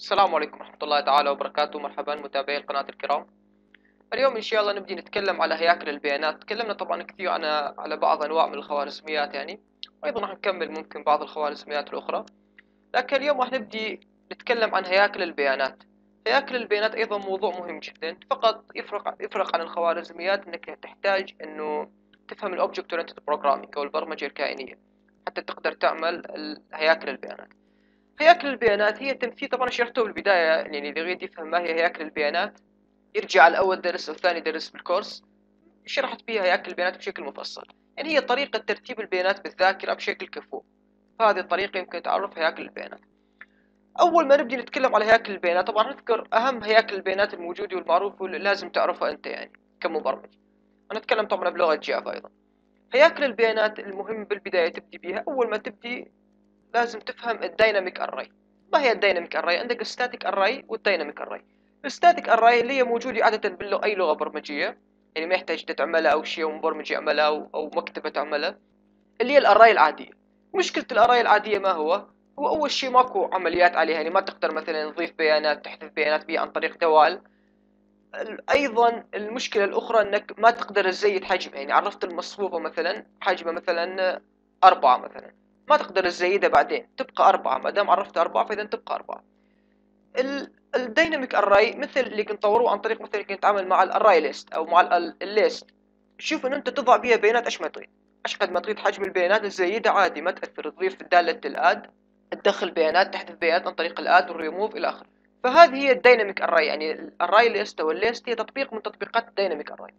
السلام عليكم ورحمة الله تعالى وبركاته. مرحبا متابعي القناة الكرام. اليوم إن شاء الله نبدي نتكلم على هياكل البيانات. تكلمنا طبعا كثير عن على بعض أنواع من الخوارزميات يعني. وأيضا راح نكمل ممكن بعض الخوارزميات الأخرى. لكن اليوم راح نبدي نتكلم عن هياكل البيانات. هياكل البيانات أيضا موضوع مهم جدا. فقط يفرق يفرق عن الخوارزميات إنك تحتاج إنه تفهم ال object oriented programming أو البرمجة الكائنية حتى تقدر تعمل هياكل البيانات. هياكل البيانات هي تمثيل طبعا شرحته بالبداية يعني اللي يريد يفهم ما هي هياكل البيانات. يرجع لأول درس أو ثاني درس بالكورس شرحت فيها هياكل البيانات بشكل مفصل. يعني هي طريقة ترتيب البيانات بالذاكرة بشكل كفو. هذه الطريقة يمكن تعرف هياكل البيانات. أول ما نبدي نتكلم على هياكل البيانات طبعا نذكر أهم هياكل البيانات الموجودة والمعروفة واللي لازم تعرفها أنت يعني كمبرمج. نتكلم طبعا بلغة جافا أيضا. هياكل البيانات المهم بالبداية تبدي بها أول ما تبدي لازم تفهم ال dynamic array ما هي ال dynamic array عندك ال static array وال dynamic array ال static array اللي هي موجودة عادة باللغة أي لغة برمجية. يعني ما يحتاج تعملها أو شيء مبرمج يعملها أو مكتبة تعملها. اللي هي ال array العادية. مشكلة ال array العادية ما هو؟ هو أول شيء ماكو عمليات عليها. يعني ما تقدر مثلا تضيف بيانات تحذف بيانات بها عن طريق دوال. أيضا المشكلة الأخرى إنك ما تقدر تزيد حجمها. يعني عرفت المصفوفة مثلا حجمها مثلا أربعة مثلا. ما تقدر تزيدها بعدين تبقى أربعة ما دام عرفت أربعة فإذا تبقى أربعة. ال dynamic array مثل اللي كنت طوروه عن طريق مثل كنت تعمل مع ال array list أو مع ال list شوف إن أنت تضع بيها بيانات إيش ما تريد. إيش قد ما تريد حجم البيانات تزيدها عادي ما تأثر. تضيف دالة ال add تدخل بيانات تحذف بيانات عن طريق الآد والريموف إلى آخره. فهذه هي ال dynamic array يعني ال array list أو ال list هي تطبيق من تطبيقات ال dynamic array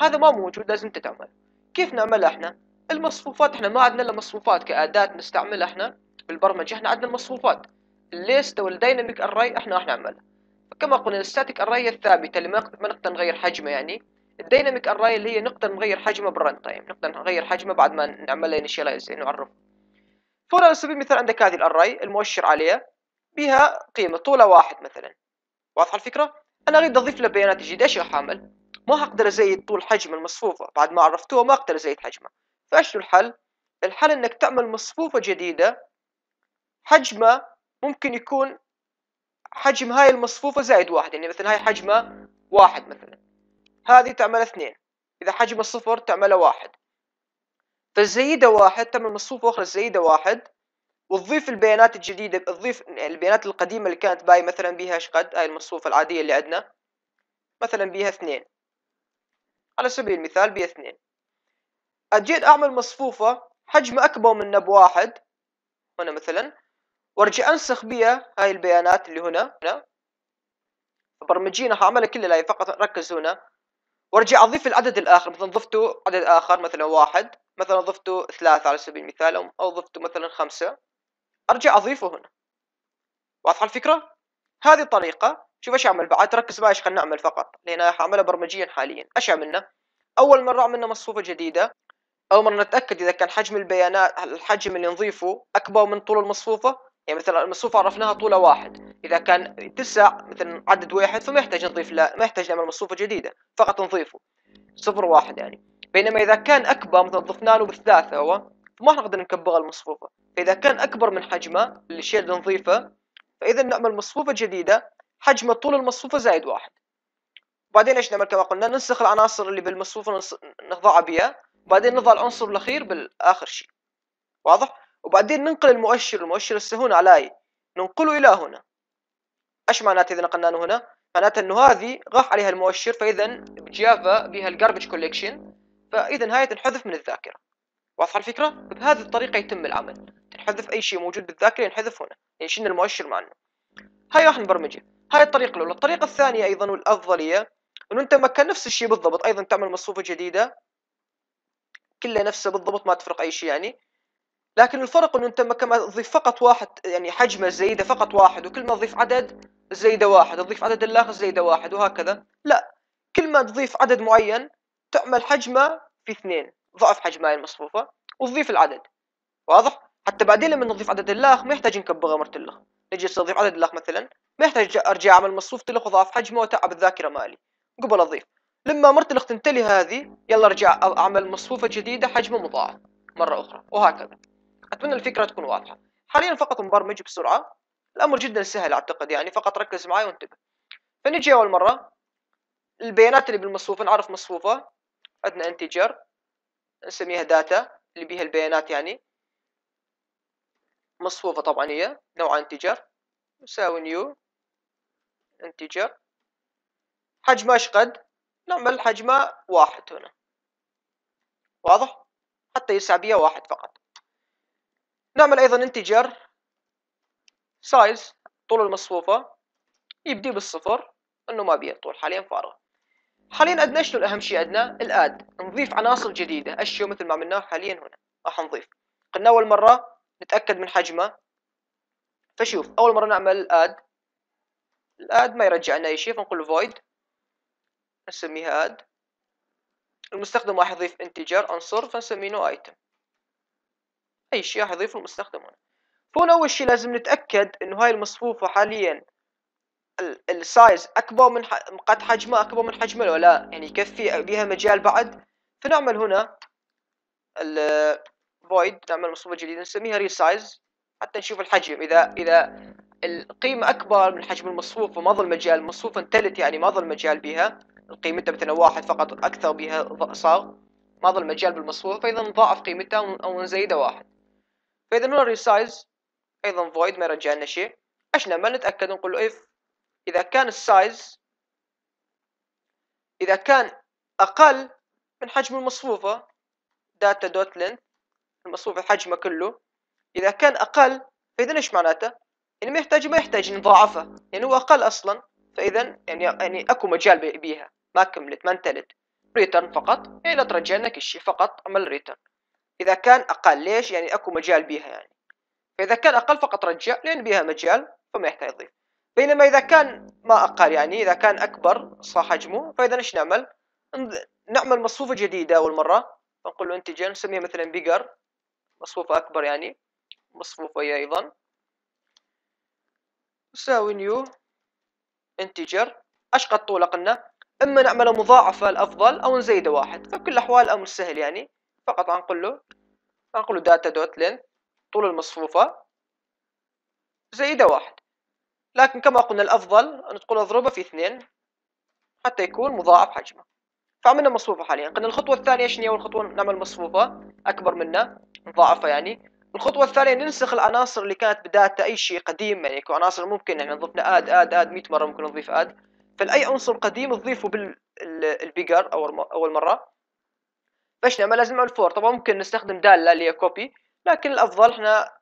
هذا ما موجود لازم تتعمل. كيف نعملها إحنا؟ المصفوفات إحنا ما عندنا إلا مصفوفات كأداة نستعملها إحنا بالبرمجة إحنا عندنا المصفوفات. ال list وال dynamic array إحنا راح نعملها. فكما قلنا ال static array هي الثابتة اللي ما نقدر نغير حجمها يعني. ال dynamic array اللي هي نقدر نغير حجمها بال run time نقدر نغير حجمها بعد ما نعملها initialize يعني نعرف فورا على سبيل المثال عندك هذه الأري المؤشر عليها بها قيمة طولها واحد مثلا. واضحة الفكرة؟ أنا أريد أضيف له بيانات جديدة إيش راح أعمل؟ ما أقدر أزيد طول حجم المصفوفة. بعد ما عرفتوها ما أقدر أزيد حجمها. فايش الحل؟ الحل إنك تعمل مصفوفة جديدة. حجمها ممكن يكون حجم هاي المصفوفة زائد واحد يعني مثلا هاي حجمها واحد مثلا. هذه تعمل اثنين. إذا حجم الصفر تعملها واحد. فالزيدة واحد تعمل مصفوفة أخرى زيدة واحد. وتضيف البيانات الجديدة تضيف البيانات القديمة اللي كانت باي مثلا بيها إيش قد هاي المصفوفة العادية اللي عندنا. مثلا بيها اثنين. على سبيل المثال بيها اثنين. اجيت أعمل مصفوفة حجم أكبر من نب واحد. هنا مثلا. وأرجع أنسخ بيها هاي البيانات اللي هنا. هنا برمجينا هعملها كلها فقط. ركز هنا. وأرجع أضيف العدد الآخر. مثلا ضفته عدد آخر مثلا واحد. مثلا ضفته ثلاثة على سبيل المثال. أو ضفته مثلا خمسة. أرجع أضيفه هنا. واضحة الفكرة؟ هذه الطريقة. شوف إيش أعمل بعد. ركز معي إيش خلينا نعمل فقط. لأن اعملها برمجيا حاليا. إيش عملنا؟ أول مرة عملنا مصفوفة جديدة. أول مرة نتأكد إذا كان حجم البيانات الحجم اللي نضيفه أكبر من طول المصفوفة؟ يعني مثلا المصفوفة عرفناها طولها واحد. إذا كان تسع مثلا عدد واحد فما يحتاج نضيف لا ما يحتاج نعمل مصفوفة جديدة فقط نضيفه. صفر واحد يعني. بينما إذا كان أكبر مثلا ضفنا له بثلاثة هو ما نقدر نكبر المصفوفة. فإذا كان أكبر من حجمه الشيء اللي نضيفه فإذا نعمل مصفوفة جديدة حجم طول المصفوفة زائد واحد. بعدين إيش نعمل؟ كما قلنا ننسخ العناصر اللي بالمصفوفة نضعها بها وبعدين نضع العنصر الأخير بالآخر شيء. واضح؟ وبعدين ننقل المؤشر المؤشر السهون علي. ننقله إلى هنا. إيش معناته إذا نقلناه هنا؟ معناته إنه هذه راح عليها المؤشر فاذا بجافا بها ال garbage collection فاذا هاي تنحذف من الذاكرة. واضحة الفكرة؟ بهذه الطريقة يتم العمل. تنحذف أي شيء موجود بالذاكرة ينحذف هنا. يعني شلنا المؤشر معنا هاي راح نبرمجها هاي الطريقة الأولى. الطريقة الثانية أيضا والأفضلية إنه أنت مكان نفس الشيء بالضبط أيضا تعمل مصفوفة جديدة. كلها نفسها بالضبط ما تفرق أي شيء يعني. لكن الفرق إنه أنت كما تضيف فقط واحد يعني حجمه زايدة فقط واحد وكل ما تضيف عدد زايدة واحد تضيف عدد الآخر زايدة واحد وهكذا. لا كل ما تضيف عدد معين تعمل حجمه في اثنين ضعف حجم هاي المصفوفه وتضيف العدد. واضح؟ حتى بعدين لما نضيف عدد الاخ ما يحتاج نكبرها مرة الاخ نجي نضيف عدد الاخ مثلا ما يحتاج أرجع أعمل مصفوفة الاخ وضعف حجمه وتعب الذاكرة مالي. قبل أضيف. لما مرتلخ تنتلي هذه يلا ارجع أعمل مصفوفة جديدة حجمه مضاعف مرة أخرى وهكذا. أتمنى الفكرة تكون واضحة. حاليا فقط مبرمج بسرعة. الأمر جدا سهل أعتقد يعني فقط ركز معي وانتبه. فنجي أول مرة. البيانات اللي بالمصفوفه نعرف مصفوفة. عندنا integer نسميها data اللي بيها البيانات يعني. مصفوفة طبعا هي نوع integer يساوي new integer حجمها إيش قد؟ نعمل حجمها واحد هنا. واضح؟ حتى يسع بيها واحد فقط. نعمل أيضا integer size طول المصفوفة يبدي بالصفر إنه ما بيه طول حاليا فارغ. حاليا عندنا شنو الأهم شيء عندنا؟ ال add. نضيف عناصر جديدة. اشياء مثل ما عملناه حاليا هنا؟ راح نضيف. قلنا أول مرة نتأكد من حجمه. فشوف أول مرة نعمل ال add ال add ما يرجع لنا أي شيء فنقول void. نسميها add المستخدم راح يضيف integer عنصر فنسميه new item أي شيء راح يضيفه المستخدم هنا. فهنا أول شيء لازم نتأكد انه هاي المصفوفة حاليا ال size أكبر من قد حجمه أكبر من حجمه ولا لا يعني يكفي بها مجال بعد. فنعمل هنا ال void نعمل مصفوفة جديدة نسميها resize حتى نشوف الحجم. اذا إذا القيمة أكبر من حجم المصفوفة ما ظل مجال المصفوفة انتلت يعني ما ظل مجال بها قيمتها مثلا واحد فقط أكثر بها صار ما ظل مجال بالمصفوفه فإذا نضاعف قيمتها أو نزيدها واحد. فإذا هنا resize أيضا void ما يرجع لنا شيء. إيش نعمل؟ نتأكد نقول له if إذا كان ال size إذا كان أقل من حجم المصفوفة data dot length المصفوفة حجمه كله. إذا كان أقل فإذا إيش معناته؟ يعني ما يحتاج ما يحتاج نضاعفه يعني هو أقل أصلا. فإذا يعني يعني أكو مجال بيها ما كملت ما انتلت. return فقط يعني لا ترجع لنا كل شيء فقط عمل return إذا كان أقل ليش؟ يعني أكو مجال بيها يعني. فإذا كان أقل فقط رجع لأن بيها مجال فما يحتاج يضيف. بينما إذا كان ما أقل يعني إذا كان أكبر صار حجمه فإذا إيش نعمل؟ نعمل مصفوفة جديدة أول مرة. نقول له integer نسميها مثلا bigger مصفوفة أكبر يعني. مصفوفة هي أيضا. تساوي new integer أش قد طوله قلنا؟ إما نعمله مضاعفة الأفضل أو نزيده واحد. فكل الأحوال الأمر سهل يعني. فقط نقول له نقول له data dot length طول المصفوفة زيده واحد. لكن كما قلنا الأفضل أن تقول اضربه في اثنين حتى يكون مضاعف حجمه. فعملنا مصفوفة حاليا. قلنا الخطوة الثانية شنو هي؟ أول خطوة نعمل مصفوفة أكبر منها مضاعفة يعني. الخطوة الثانية ننسخ العناصر اللي كانت ب data أي شيء قديم يعني عناصر ممكن يعني نضيفنا add add add 100 مرة ممكن نضيف add. فلأي عنصر قديم تضيفه بال bigger أول أول مرة فايش نعمل؟ لازم نعمل for. طبعا ممكن نستخدم دالة اللي هي copy لكن الأفضل إحنا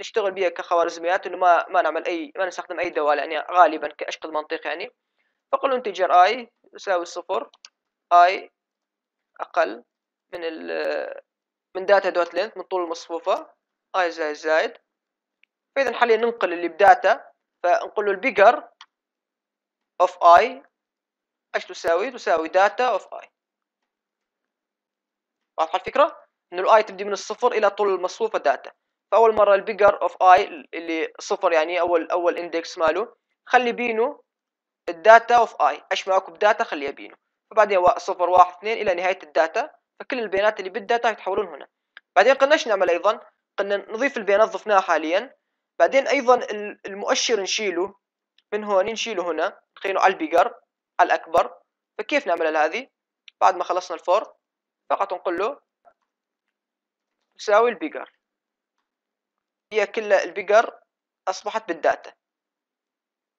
نشتغل بها كخوارزميات إنه ما ما نعمل أي ما نستخدم أي دوال يعني غالبا كأشكال منطق يعني. فقل integer i يساوي صفر i أقل من ال من data dot length من طول المصفوفة. i زائد زائد فاذا حاليا ننقل اللي ب data فنقول له ال bigger of i إيش تساوي؟ تساوي data of i واضحة الفكرة؟ إنه ال i تبدي من الصفر إلى طول المصفوفة data فأول مرة ال bigger of i اللي صفر يعني أول أول index ماله خلي بينه ال data of i إيش معكم ب data خليها بينه. فبعدين صفر واحد اثنين إلى نهاية ال data فكل البيانات اللي بال data يتحولون هنا. بعدين قلنا إيش نعمل أيضا؟ قلنا نضيف البيانات ضفناها حاليا. بعدين أيضا المؤشر نشيله من هون نشيله هنا نخليه على ال bigger على الأكبر. فكيف نعمل هذه؟ بعد ما خلصنا ال for فقط نقول له يساوي ال bigger هي كلها ال bigger أصبحت بال data.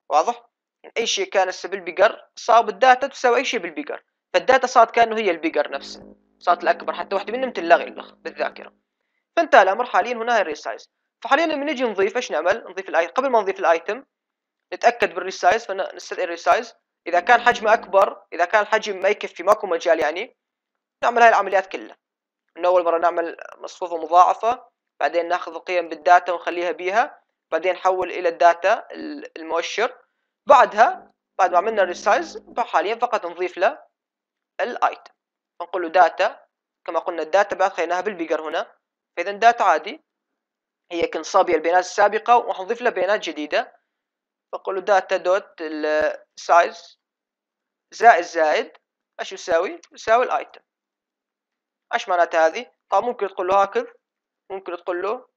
واضح؟ يعني أي شيء كان هسه بال bigger صار بال data تساوي أي شيء بال bigger فال data صارت كأنه هي ال bigger نفسها. صارت الأكبر حتى واحدة منهم تلغي بالذاكرة. فانتهى الأمر حاليا هنا ال resize فحاليا لما نجي نضيف إيش نعمل؟ نضيف ال item قبل ما نضيف ال item نتأكد بال resize فنستدعي ال resize إذا كان حجمه أكبر إذا كان الحجم ما يكفي ماكو مجال يعني نعمل هاي العمليات كلها. من أول مرة نعمل مصفوفة مضاعفة بعدين ناخذ القيم بال data ونخليها بيها بعدين نحول إلى ال data المؤشر. بعدها بعد ما عملنا resize حاليا فقط نضيف له ال item نقول له data كما قلنا ال data بعد خليناها بال bigger هنا. فاذا data عادي هي كان صابية البيانات السابقة ونضيف لها بيانات جديدة. فقول له data dot ال size زائد زائد إيش يساوي؟ يساوي ال item إيش معنات هذه؟ طبعا ممكن تقول له هكذا ممكن تقول له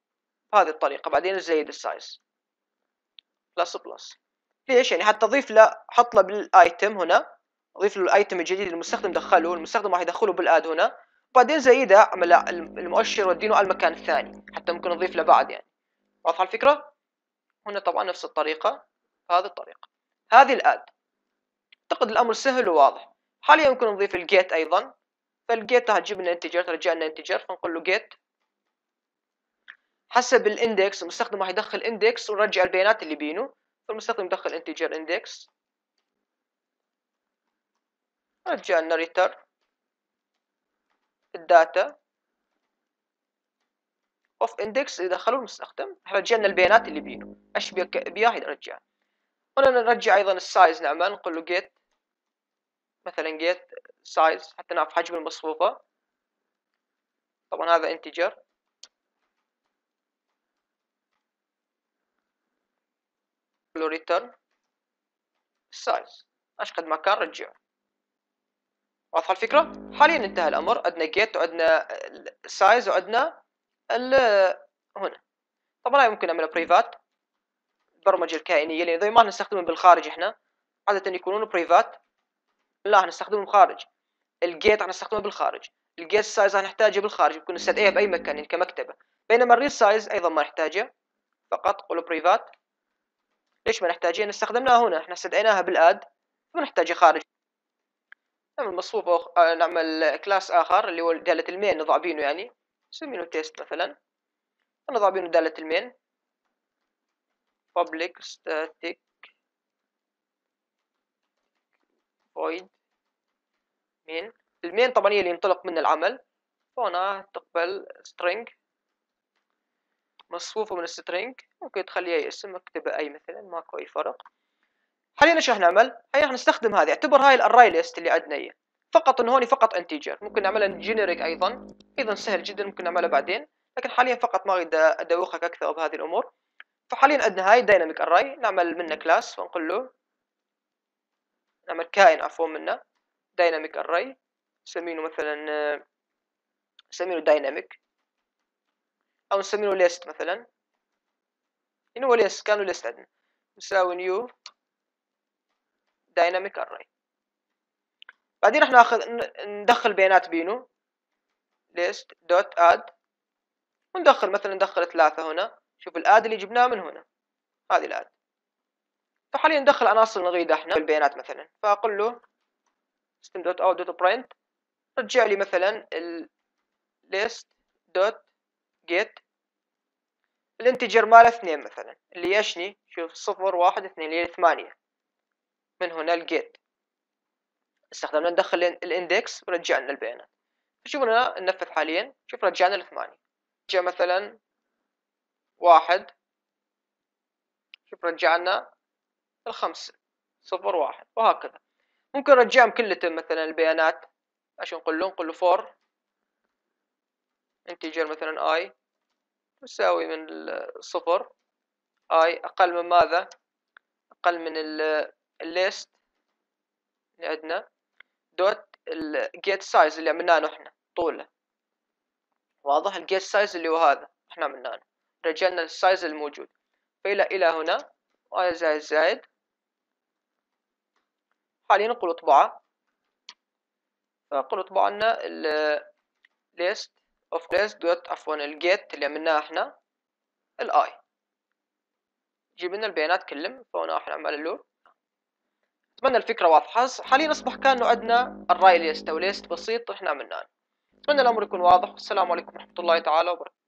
بهذه الطريقة بعدين نزيد ال size plus plus ليش؟ يعني حتى أضيف له أحط له بال item هنا أضيف له ال item الجديد المستخدم دخله المستخدم راح يدخله بال add هنا. وبعدين زيده اعمل المؤشر ودينه على المكان الثاني حتى ممكن اضيف له بعد يعني. واضحة الفكرة؟ هنا طبعا نفس الطريقة بهذه الطريقة. هذه ال add. أعتقد الأمر سهل وواضح. حاليا ممكن نضيف ال get أيضا. فال get راح تجيب لنا integer ترجع لنا integer فنقول له get حسب ال index المستخدم راح يدخل index ونرجع البيانات اللي بينه فالمستخدم يدخل integer index. رجع لنا return ال data of index يدخله المستخدم رجع لنا البيانات اللي بينه. إيش بياه يرجع هنا نرجع أيضا ال size نعمل. نقول له get مثلا get size حتى نعرف حجم المصفوفة. طبعا هذا integer له return size أشقد كان رجعه واضحة الفكرة؟ حاليا انتهى الأمر. عندنا get وعندنا size وعندنا هنا. طبعا ممكن نعملها private البرمجة الكائنية لأن ما نستخدمهم بالخارج إحنا. عادة يكونون private لا نستخدمهم خارج. ال get راح نستخدمه بالخارج. ال get size راح نحتاجه بالخارج. ممكن نستدعيه بأي مكان يعني كمكتبة. بينما ال real size أيضا ما نحتاجه. فقط قولوا private ليش ما نحتاجها استخدمناها هنا. إحنا استدعيناها بال add. ما نحتاجها خارج. نعمل مصفوف أخ... آه، نعمل class آخر اللي هو دالة ال main نضع بينه يعني نسميه test مثلا. نضع بينه دالة ال main. Public static void main ال main طبعا هي اللي ينطلق من العمل. فهنا تقبل string. مصفوفة من ال string ممكن تخليها اسم اكتبها أي مثلا ماكو أي فرق. حاليا إيش راح نعمل؟ حاليا راح نستخدم هذه. اعتبر هاي ال array list اللي عندنا هي. فقط إنه هون فقط integer ممكن نعملها generic أيضا. أيضا سهل جدا ممكن نعملها بعدين. لكن حاليا فقط ما أريد أدوخك أكثر بهذه الأمور. فحاليا عندنا هاي dynamic array نعمل منه class ونقول له نعمل كائن عفوا منه. dynamic array نسميه مثلا نسميه dynamic أو نسميه list مثلا. هنا هو list كانوا list عندنا. نساوي new dynamic array بعدين راح ناخذ ندخل بيانات بينو. list dot add وندخل مثلا ندخل ثلاثة هنا. شوف ال add اللي جبناه من هنا. هذه ال add فحاليا ندخل عناصر نريدها إحنا بالبيانات مثلا. فأقول له system dot out dot print. رجع لي مثلا ال list dot get ال integer ماله اثنين مثلا. اللي يشني شوف صفر واحد اثنين اللي هي ثمانية من هنا ال get استخدمنا ندخل ال index ورجعنا البيانات شوف هنا ننفذ حاليا. شوف رجعنا لثمانية. رجع مثلا واحد. شوف رجعنا الخمسة صفر واحد. وهكذا. ممكن نرجعهم كلتهم مثلا البيانات. عشان نقول له نقول له for integer مثلا i تساوي من الصفر i أقل من ماذا؟ أقل من ال list اللي عندنا dot ال get size اللي عملناه نحن طوله. واضح ال get size اللي هو هذا إحنا عملناه رجعنا ال size الموجود. فإلى إلى هنا i زائد زائد حاليا نقول اطبعه فنقول اطبع لنا list of list dot عفوا ال get اللي عملناه إحنا ال i جيب لنا البيانات كلهم فهنا راح نعمل ال loop أتمنى الفكرة واضحة. حاليا أصبح كأنه عندنا ال array list أو list بسيط إحنا عملناه. أتمنى الأمر يكون واضح. والسلام عليكم ورحمة الله تعالى وبركاته.